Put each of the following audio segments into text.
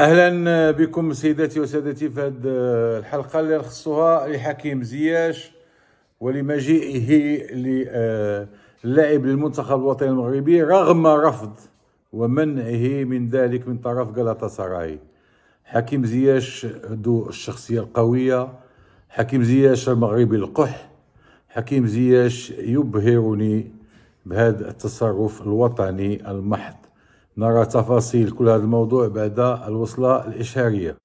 أهلا بكم سيداتي وسادتي في هذه الحلقة اللي نخصها لحكيم زياش ولمجيئه للاعب للمنتخب الوطني المغربي رغم رفض ومنعه من ذلك من طرف غلاتا سراي حكيم زياش ذو الشخصية القوية حكيم زياش المغربي القح حكيم زياش يبهرني بهذا التصرف الوطني المحض. نرى تفاصيل كل هذا الموضوع بعد الوصلة الإشهارية.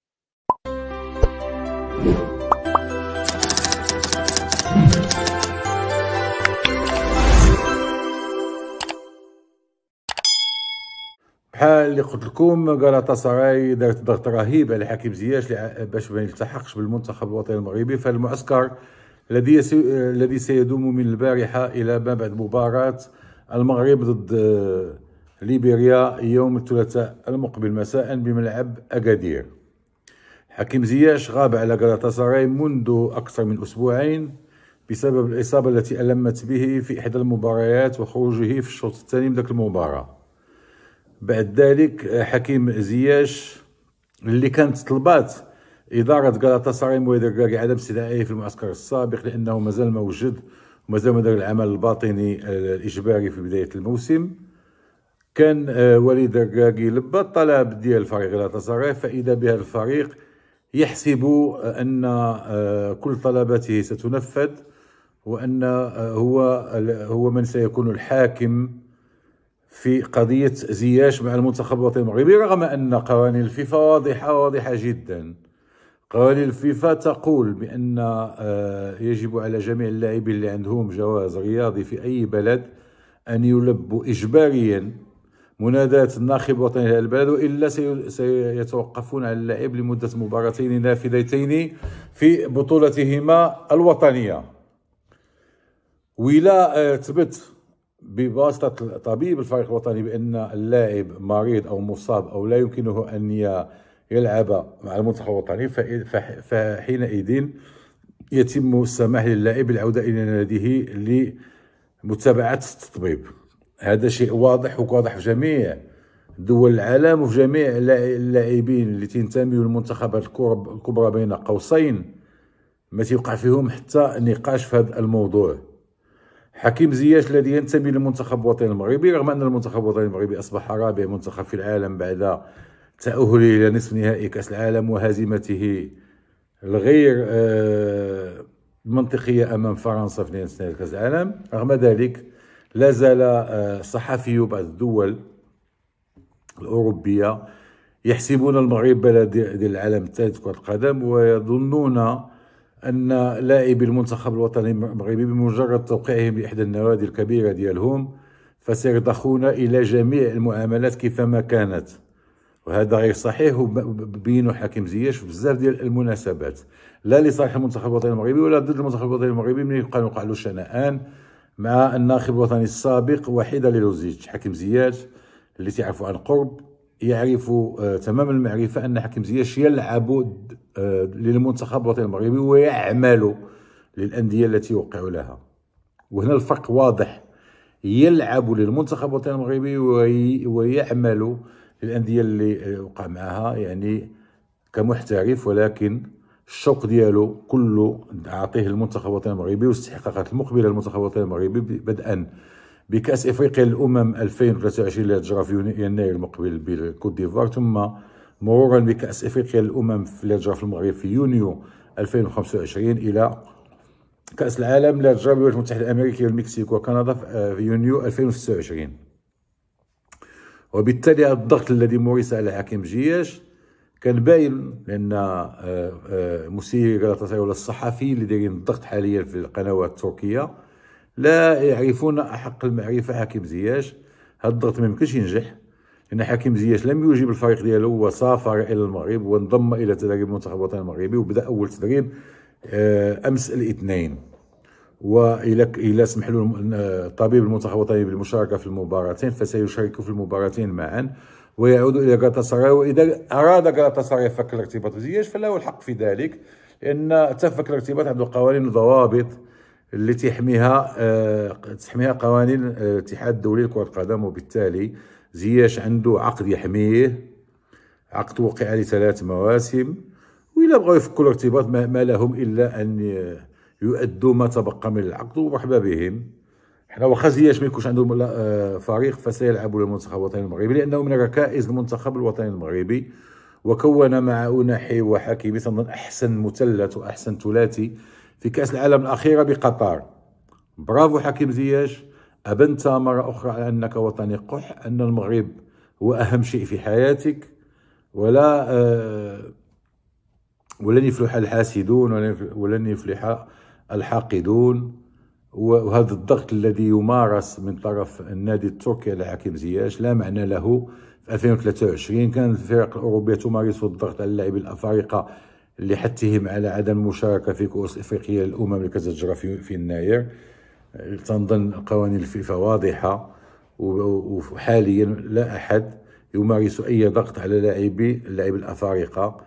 بحال اللي قلت لكم غالاتا سراي دارت ضغط رهيب على حكيم زياش باش ما يلتحقش بالمنتخب الوطني المغربي في المعسكر الذي الذي سيدوم من البارحة إلى ما بعد مباراة المغرب ضد ليبيريا يوم الثلاثاء المقبل مساء بملعب أكادير. حكيم زياش غاب على غالاتاساراي منذ أكثر من أسبوعين بسبب الإصابة التي ألمت به في إحدى المباريات وخروجه في الشوط الثاني من ذاك المباراة. بعد ذلك حكيم زياش اللي كانت طلبات إدارة غالاتاساراي مويدر عدم استدعائه في المعسكر السابق لأنه مازال موجود ومازال مدار العمل الباطني الإجباري في بداية الموسم. كان آه، وليد الرقاقي لبى الطلب ديال فريق غلاطاسراي فإذا بهذا الفريق يحسب أن آه، كل طلباته ستنفذ وأن آه، هو هو من سيكون الحاكم في قضية زياش مع المنتخب الوطني المغربي رغم أن قوانين الفيفا واضحة واضحة جدا. قوانين الفيفا تقول بأن يجب على جميع اللاعبين اللي عندهم جواز رياضي في أي بلد أن يلبوا إجباريا. منادات الناخب الوطني للبلد والا سيتوقفون على اللعب لمدة مباراتين نافذتين في بطولتهما الوطنية. ولا ثبت بواسطة طبيب الفريق الوطني بأن اللاعب مريض أو مصاب أو لا يمكنه أن يلعب مع المنتخب الوطني فحينئذ يتم السماح للاعب بالعوده إلى ناديه لمتابعة التطبيب. هذا شيء واضح وواضح في جميع دول العالم وفي جميع اللاعبين اللي تنتميوا للمنتخبات الكبرى بين قوسين. ما تيوقع فيهم حتى نقاش في هذا الموضوع. حكيم زياش الذي ينتمي للمنتخب الوطني المغربي رغم أن المنتخب الوطني المغربي أصبح رابع منتخب في العالم بعد تأهله إلى نصف نهائي كأس العالم وهزيمته الغير آه، منطقية أمام فرنسا في نهائي كأس العالم. رغم ذلك لا زال آه، صحفي بعض الدول الأوروبية يحسبون المغرب بلد العالم الثالث كرة القدم ويظنون أن لاعبي المنتخب الوطني المغربي بمجرد توقيعهم بإحدى النوادي الكبيرة ديالهم فسيرضخون إلى جميع المعاملات كيفما كانت. وهذا غير صحيح وبينوا حكيم زياش في بزاف ديال المناسبات. لا لصالح المنتخب الوطني المغربي ولا ضد المنتخب الوطني المغربي من يبقى نوقع له شنآن. مع الناخب الوطني السابق وحيدة ليلوزيتش حكيم زياش اللي تعرفوا عن قرب يعرف آه تمام المعرفة أن حكيم زياش يلعب آه للمنتخب الوطني المغربي ويعمل للأندية التي يوقع لها. وهنا الفرق واضح. يلعب للمنتخب الوطني المغربي ويعمل للأندية اللي وقع معها يعني كمحترف ولكن الشوق ديالو كله عاطيه المنتخب الوطني المغربي والاستحقاقات المقبلة للمنتخب الوطني المغربي بدءا بكأس إفريقيا للأمم 2023 اللي تجرى في يناير المقبل بالكوت ديفوار. ثم مرورا بكأس إفريقيا للأمم اللي تجرى في المغرب في يونيو 2025 إلى كأس العالم اللي تجرى بالولايات المتحدة الأمريكية والمكسيك وكندا في يونيو 2026 وبالتالي الضغط الذي مورس على حكيم جياش كان باين لأن آه، آه، مسير غلطاسراي ولا الصحفي اللي دايرين الضغط حاليا في القنوات التركية. لا يعرفون أحق المعرفة حكيم زياش. هذا الضغط ما يمكنش ينجح لأن حكيم زياش لم يجيب الفريق ديالو وسافر إلى المغرب وانضم إلى تدريب المنتخب الوطني المغربي وبدأ أول تدريب آه، أمس الاثنين. وإلى إلى سمح له طبيب المنتخب الوطني بالمشاركة في المباراتين فسيشارك في المباراتين معا. ويعود إلى غاتا وإذا أراد غاتا فك الارتباط بزياش فله الحق في ذلك؟ لأن تفك الارتباط عنده قوانين وضوابط اللي تحميها أه تحميها قوانين الاتحاد الدولي لكرة القدم وبالتالي زياش عنده عقد يحميه. عقد وقع لثلاث مواسم وإلا بغاو يفكوا الارتباط ما لهم إلا أن يؤدوا ما تبقى من العقد ومرحبا بهم. حنا واخا زياش ما يكونش عندهم آه، فريق فسيلعبوا للمنتخب الوطني المغربي لأنه من ركائز المنتخب الوطني المغربي. وكون مع أوناحي وحكيمي تنظن أحسن مثلث وأحسن ثلاثي في كأس العالم الاخيره بقطر. برافو حكيم زياش. ابنت مره أخرى على أنك وطني قح أن المغرب هو أهم شيء في حياتك. ولا آه ولن يفلح الحاسدون ولن يفلح الحاقدون. وهذا الضغط الذي يمارس من طرف النادي التركي على حكيم زياش لا معنى له. في 2023 كان الفرق الأوروبية تمارس الضغط على اللاعبين الأفارقة لحثهم على عدم المشاركة في كؤوس إفريقية للأمم اللي كتجرى في, في يناير تنظن قوانين الفيفا واضحة وحاليا لا أحد يمارس أي ضغط على لاعبي اللاعبين الأفارقة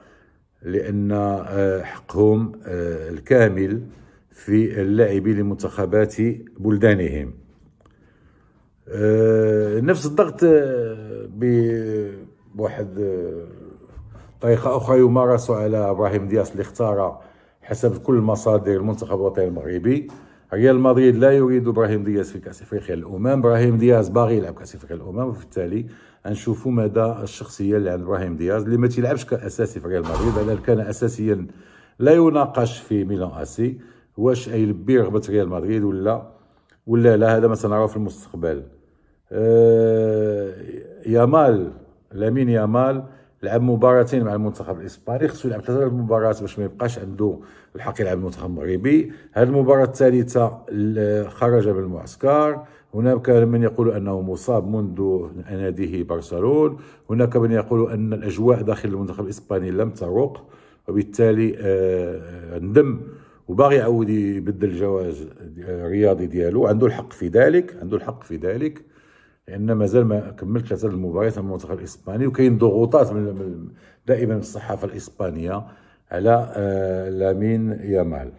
لأن آه، حقهم آه، الكامل في اللعب لمنتخبات بلدانهم. آه، نفس الضغط آه، بواحد آه، طريقة أخرى يمارس. على إبراهيم دياس اللي اختار حسب كل مصادر المنتخب الوطني المغربي. ريال مدريد لا يريد إبراهيم دياز في كأس إفريقيا الأمم. إبراهيم دياز باغي يلعب كأس إفريقيا الأمم وبالتالي نشوفوا مدى الشخصية اللي عند إبراهيم دياز اللي ما تيلعبش كأساسي في ريال مدريد بل كان اساسيا لا يناقش في ميلان آسي. واش يلبي رغبه ريال مدريد ولا ولا لا؟ هذا ما سنراه في المستقبل. آه يامال لامين يامال لعب مباراتين مع المنتخب الإسباني. خصو يلعب ثلاثة مباريات باش ما يبقاش عنده الحق يلعب المنتخب المغربي. هذه المباراة الثالثة خرج من المعسكر هناك من يقول أنه مصاب منذ ناديه برشلون. هناك من يقول أن الأجواء داخل المنتخب الإسباني لم تروق وبالتالي آه ندم وباغي يعاود يبدل الجواز الرياضي ديالو. عنده الحق في ذلك عنده الحق في ذلك لأن مازال ما كملش ثلاثة المباريات مع المنتخب الإسباني وكاين ضغوطات من دائما من الصحافة الإسبانية على آه، لامين يامال.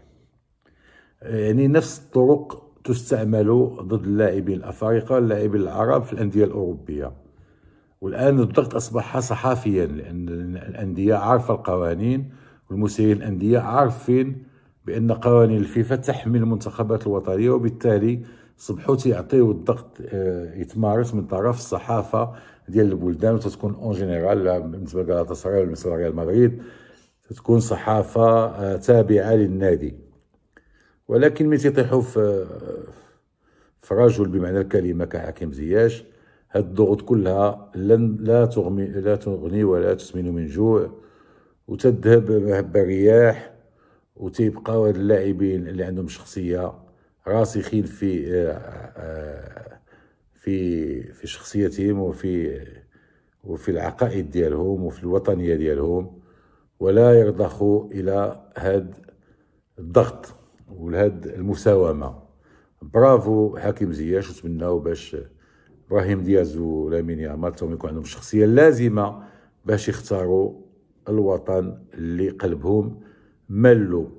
يعني نفس الطرق تستعمل ضد اللاعبين الأفارقة اللاعبين العرب في الأندية الأوروبية. والآن الضغط أصبح صحافيا لأن الأندية عارفة القوانين والمسيرين الأندية عارفين بأن قوانين الفيفا تحمي المنتخبات الوطنية وبالتالي صبحوا تيعطيو الضغط آه، يتمارس من طرف الصحافة ديال البلدان وتتكون en général بالنسبة لغالاتاسراي بالنسبة لريال مدريد تتكون صحافة آه، تابعة للنادي. ولكن ملي تيطيحوا في في رجل بمعنى الكلمة كحكيم زياش هاد الضغوط كلها لن لا تغني لا تغني ولا تسمن من جوع وتذهب بالرياح وتيبقاو هاد اللاعبين اللي عندهم شخصية راسخين في آه، آه، في في شخصيتهم وفي وفي العقائد ديالهم وفي الوطنية ديالهم ولا يرضخوا إلى هاد الضغط ولهاد المساومة. برافو حكيم زياش وتمناو باش إبراهيم دياز ولامين يامال يكون عندهم الشخصيه اللازمه باش يختاروا الوطن اللي قلبهم ملوا.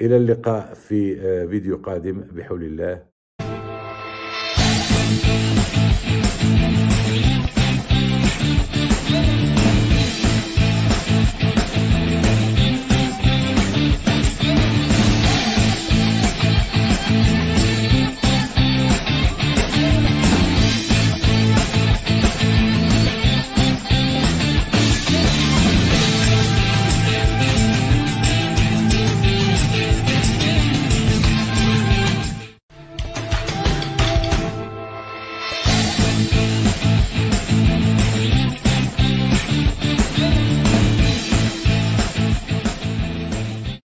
إلى اللقاء في آه، فيديو قادم. بحول الله.